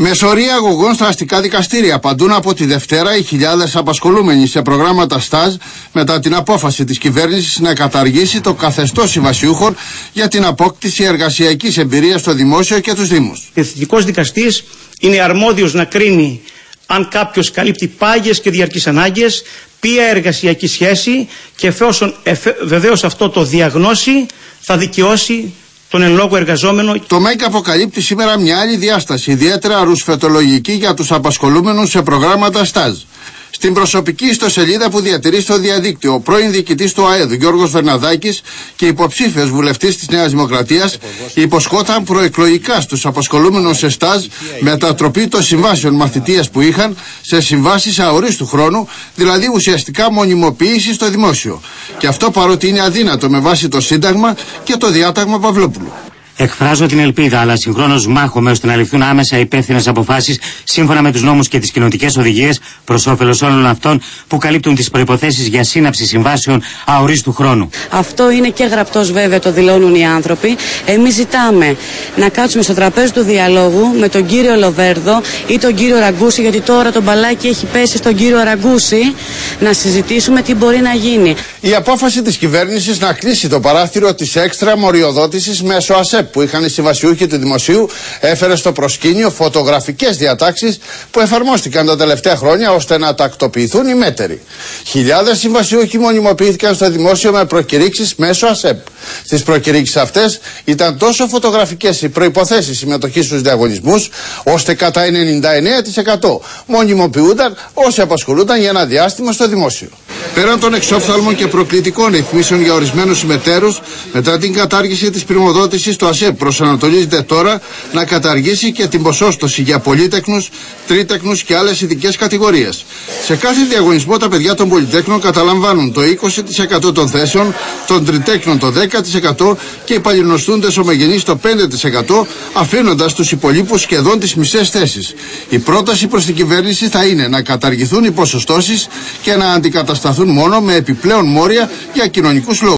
Με σωρία αγωγών στα αστικά δικαστήρια απαντούν από τη Δευτέρα οι χιλιάδες απασχολούμενοι σε προγράμματα ΣΤΑΖ μετά την απόφαση της κυβέρνησης να καταργήσει το καθεστώς συμβασιούχων για την απόκτηση εργασιακής εμπειρίας στο δημόσιο και τους Δήμους. Ο Εθνικός Δικαστής είναι αρμόδιος να κρίνει αν κάποιος καλύπτει πάγιες και διαρκείς ανάγκες, ποια εργασιακή σχέση και εφόσον βεβαίως αυτό το διαγνώσει, θα δικαιώσει τον εν λόγω εργαζόμενο. Το ΜΕΚ αποκαλύπτει σήμερα μια άλλη διάσταση, ιδιαίτερα ρουσφετολογική για τους απασχολούμενους σε προγράμματα ΣΤΑΖ. Στην προσωπική ιστοσελίδα που διατηρεί στο διαδίκτυο, ο πρώην διοικητής του ΑΕΔ, Γιώργος Βερναδάκης και υποψήφιος βουλευτής της Νέας Δημοκρατίας, υποσχόταν προεκλογικά στους απασχολούμενου σε ΣΤΑΖ μετατροπή των συμβάσεων μαθητείας που είχαν σε συμβάσεις αορίστου χρόνου, δηλαδή ουσιαστικά μονιμοποίηση στο δημόσιο. Και αυτό παρότι είναι αδύνατο με βάση το Σύνταγμα και το διάταγμα Παυλόπουλου. Εκφράζω την ελπίδα, αλλά συγχρόνως μάχομαι ώστε να ληφθούν άμεσα υπεύθυνες αποφάσεις σύμφωνα με τους νόμους και τις κοινοτικές οδηγίες προς όφελος όλων αυτών που καλύπτουν τις προποθέσει για σύναψη συμβάσεων αορίστου χρόνου. Αυτό είναι και γραπτός βέβαια, το δηλώνουν οι άνθρωποι. Εμείς ζητάμε να κάτσουμε στο τραπέζι του διαλόγου με τον κύριο Λοβέρδο ή τον κύριο Ραγκούση, γιατί τώρα το μπαλάκι έχει πέσει στον κύριο Ραγκούση, να συζητήσουμε τι μπορεί να γίνει. Η απόφαση της κυβέρνησης να κλείσει το παράθυρο της έξτρα μοριοδότησης μέσω ΑΣΕΠ που είχαν οι συμβασιούχοι του Δημοσίου έφερε στο προσκήνιο φωτογραφικές διατάξεις που εφαρμόστηκαν τα τελευταία χρόνια ώστε να τακτοποιηθούν οι μέτεροι. Χιλιάδες συμβασιούχοι μονιμοποιήθηκαν στο Δημόσιο με προκηρύξεις μέσω ΑΣΕΠ. Στις προκηρύξεις αυτές ήταν τόσο φωτογραφικές οι προποθέσει συμμετοχής στους διαγωνισμούς, ώστε κατά 99% μονιμοποιούνταν όσοι απασχολούνταν για ένα διάστημα στο Δημόσιο. Πέραν των εξόφθαλμων και προκλητικών ρυθμίσεων για ορισμένους συμμετέρους, μετά την κατάργηση της πρημοδότησης, το ΑΣΕΠ προσανατολίζεται τώρα να καταργήσει και την ποσόστοση για πολύτεκνου, τρίτεκνους και άλλες ειδικές κατηγορίες. Σε κάθε διαγωνισμό τα παιδιά των πολυτέκνων καταλαμβάνουν το 20% των θέσεων, των τριτέκνων το 10% και οι παλινοστούντε ομογενεί το 5%, αφήνοντας τους υπολείπους σχεδόν τις μισές θέσεις. Η πρόταση προς την κυβέρνηση θα είναι να καταργηθούν οι ποσοστώσεις και να αντικατασταθούν μόνο με επιπλέον μόρια για κοινωνικούς λόγους.